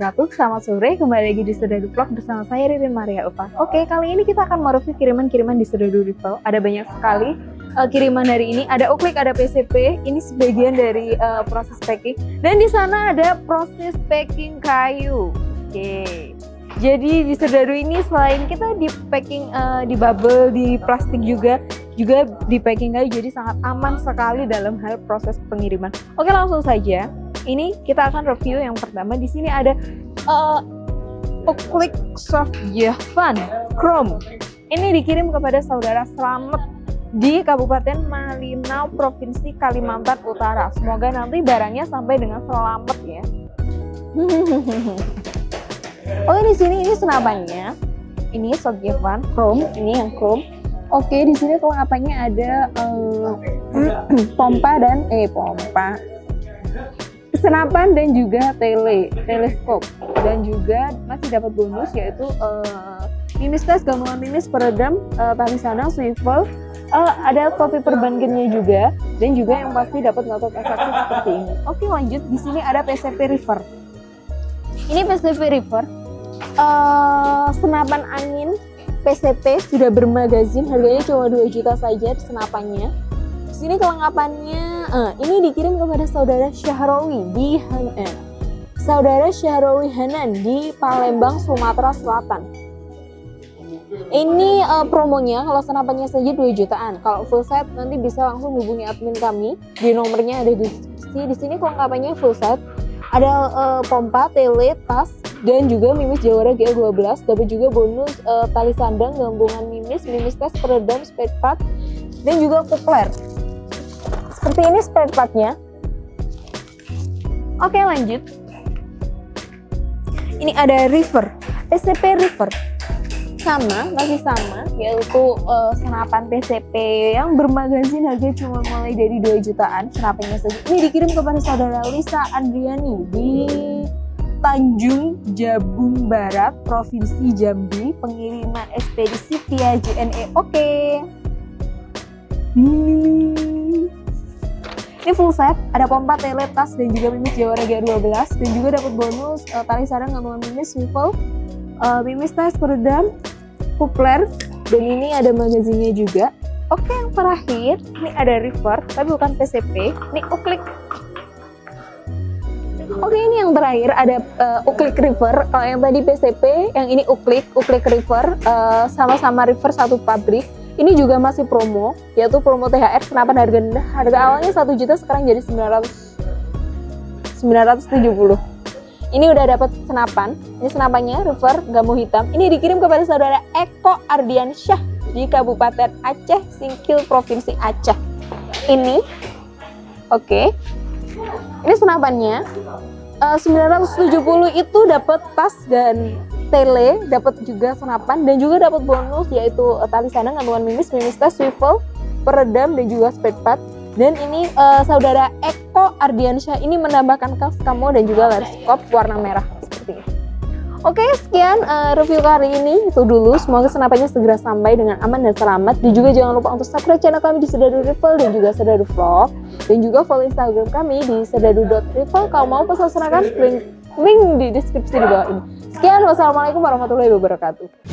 wabarakatuh. Selamat sore, kembali lagi di Sedadu Vlog bersama saya Ririn Maria Upa Oke, kali ini kita akan mereview kiriman-kiriman di Sedadu Rival Ada banyak sekali uh, kiriman hari ini. Ada Uklik, ada PCP Ini sebagian dari uh, proses packing. Dan di sana ada proses packing kayu. Oke. Jadi di Sedadu ini selain kita di packing uh, di bubble, di plastik juga, juga di packing kayu. Jadi sangat aman sekali dalam hal proses pengiriman. Oke langsung saja ini kita akan review yang pertama di sini ada uh, Soft Javan Chrome. Ini dikirim kepada saudara Selamat di Kabupaten Malinau, Provinsi Kalimantan Utara. Semoga nanti barangnya sampai dengan selamat ya. oh ini sini ini senapannya. Ini Soft Javan Chrome. Ini yang Chrome. Oke, di sini kelengkapannya ada uh, pompa dan eh pompa senapan dan juga tele teleskop. Dan juga masih dapat bonus yaitu uh, mimis tes gabungan mimis peredam uh, tali sandang swivel. Uh, ada kopi perbankannya juga. Dan juga yang pasti dapat ngotot efektif seperti ini. Oke lanjut. Di sini ada PCP River. Ini PCP River. Uh, senapan angin PCP sudah bermagazin. Harganya cuma 2 juta saja senapannya. Sini kelengkapannya uh, ini dikirim kepada saudara Syahrawi di Hanan saudara Syahrawi Hanan di Palembang Sumatera Selatan. Ini uh, promonya kalau senapannya saja 2 jutaan. Kalau full set nanti bisa langsung hubungi admin kami. Di nomornya ada di sini di sini kelengkapannya full set. Ada uh, pompa, tele, tas, dan juga mimis Jawara GL12 dapat juga bonus uh, tali sandang, gabungan mimis, mimis tes, peredam, spare part, dan juga kupler seperti ini spare partnya. Oke lanjut. Ini ada river PCP river sama masih sama yaitu uh, senapan PCP yang bermagazin harga cuma mulai dari 2 jutaan. Senapannya saja. Ini dikirim kepada saudara Lisa Andriani di Tanjung Jabung Barat Provinsi Jambi. Pengiriman ekspedisi via JNE oke. Okay. hmm ini full set ada pompa tele tas dan juga mimis Jawara G12 dan juga dapat bonus uh, tali sarang gantungan mimis swivel uh, mimis tas peredam kupler dan ini ada magazinnya juga. Oke yang terakhir ini ada river tapi bukan PCP ini uklik. Oke ini yang terakhir ada uh, Uklik River. Kalau yang tadi PCP, yang ini Uklik, Uklik River sama-sama uh, River satu pabrik. Ini juga masih promo, yaitu promo THR senapan harga rendah. Harga awalnya 1 juta sekarang jadi 900 970. Ini udah dapat senapan. Ini senapannya river gamu hitam. Ini dikirim kepada saudara Eko Ardiansyah di Kabupaten Aceh, Singkil, Provinsi Aceh. Ini oke. Okay. Ini senapannya uh, 970 itu dapat tas dan tele, dapat juga senapan dan juga dapat bonus yaitu uh, tali sandang gantungan mimis, mimis tes, swivel, peredam dan juga spare part. Dan ini uh, saudara Eko Ardiansyah ini menambahkan kaos kamu dan juga lariskop warna merah seperti ini. Oke, sekian uh, review kali ini itu dulu. Semoga senapannya segera sampai dengan aman dan selamat. Dan juga jangan lupa untuk subscribe channel kami di Sedadu Rifle dan juga Sedadu Vlog. Dan juga follow Instagram kami di sedadu.rifle. Kalau mau pesan senakan link, link di deskripsi di bawah ini. Sekian, wassalamualaikum warahmatullahi wabarakatuh.